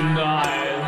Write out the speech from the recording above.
tonight.